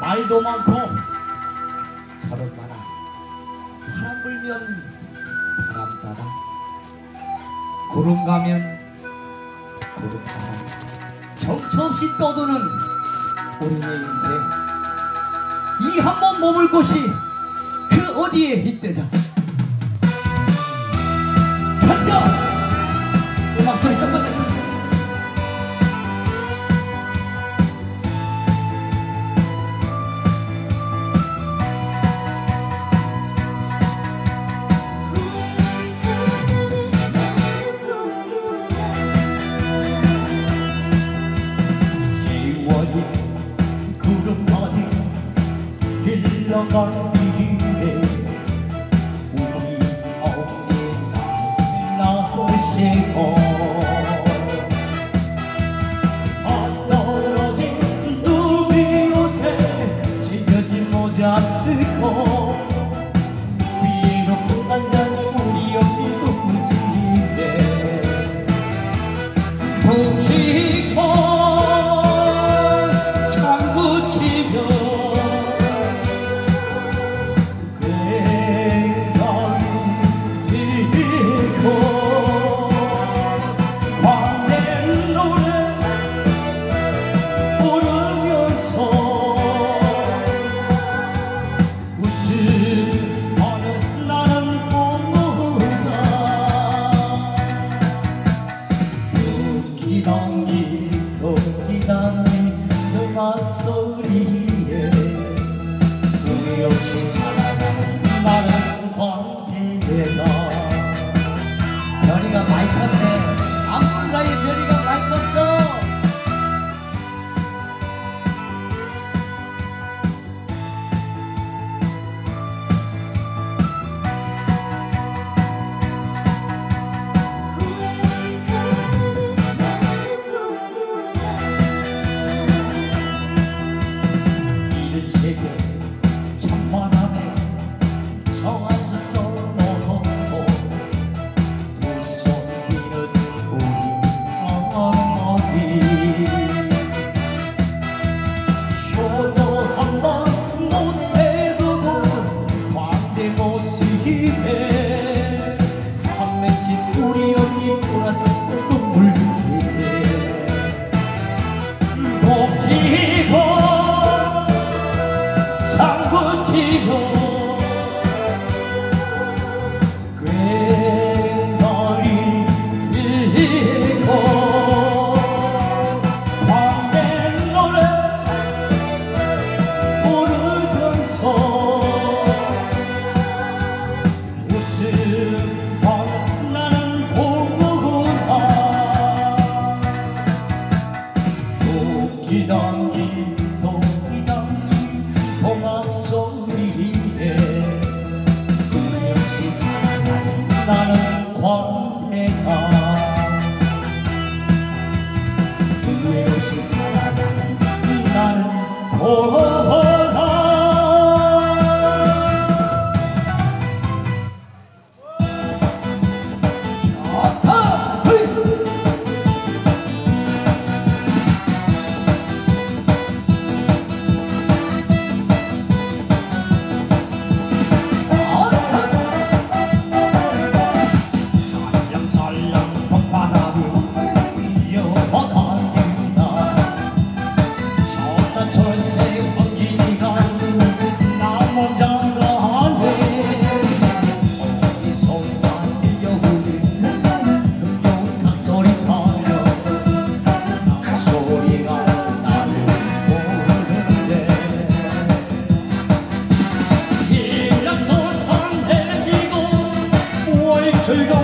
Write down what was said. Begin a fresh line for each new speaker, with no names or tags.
말도 많고 사람 많아 바람 불면 바람 따라. 구름 가면 구름 따라. 정처없이 떠도는 우리의 인생. 이 한 번 머물 곳이 그 어디에 있대자 현정 への何が舞い込んで Yeşil hayat you go.